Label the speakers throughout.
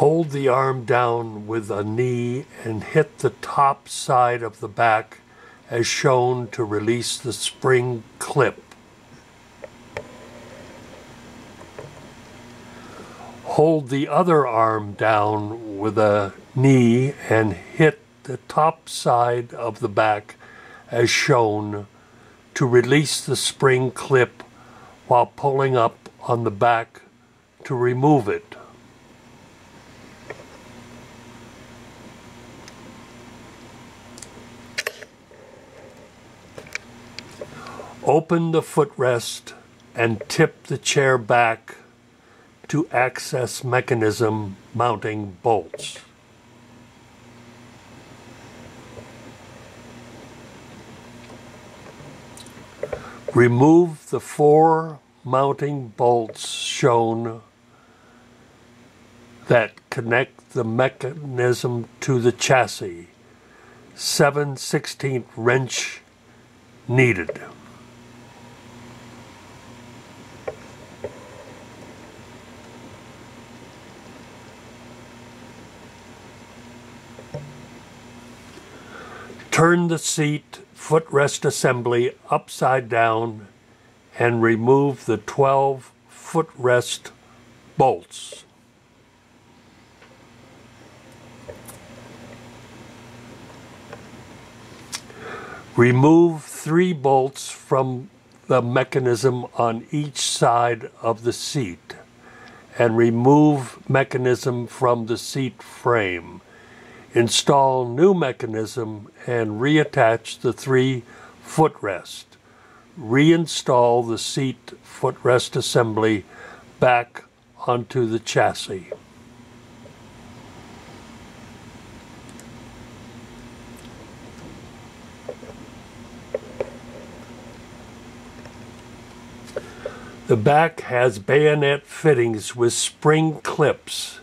Speaker 1: Hold the arm down with a knee and hit the top side of the back as shown to release the spring clip. Hold the other arm down with a knee and hit the top side of the back as shown to release the spring clip while pulling up on the back to remove it. Open the footrest and tip the chair back to access mechanism mounting bolts. Remove the four mounting bolts shown that connect the mechanism to the chassis. 7 16th wrench needed. Turn the seat footrest assembly upside down and remove the 12 footrest bolts. Remove three bolts from the mechanism on each side of the seat and remove mechanism from the seat frame install new mechanism and reattach the three footrest. Reinstall the seat footrest assembly back onto the chassis. The back has bayonet fittings with spring clips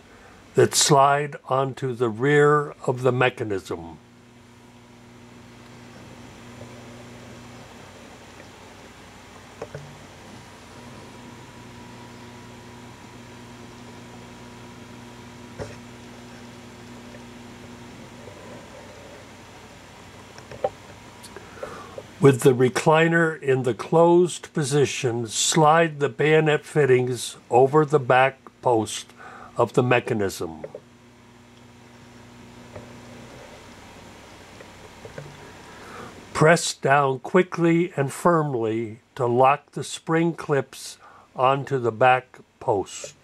Speaker 1: that slide onto the rear of the mechanism. With the recliner in the closed position, slide the bayonet fittings over the back post of the mechanism. Press down quickly and firmly to lock the spring clips onto the back post.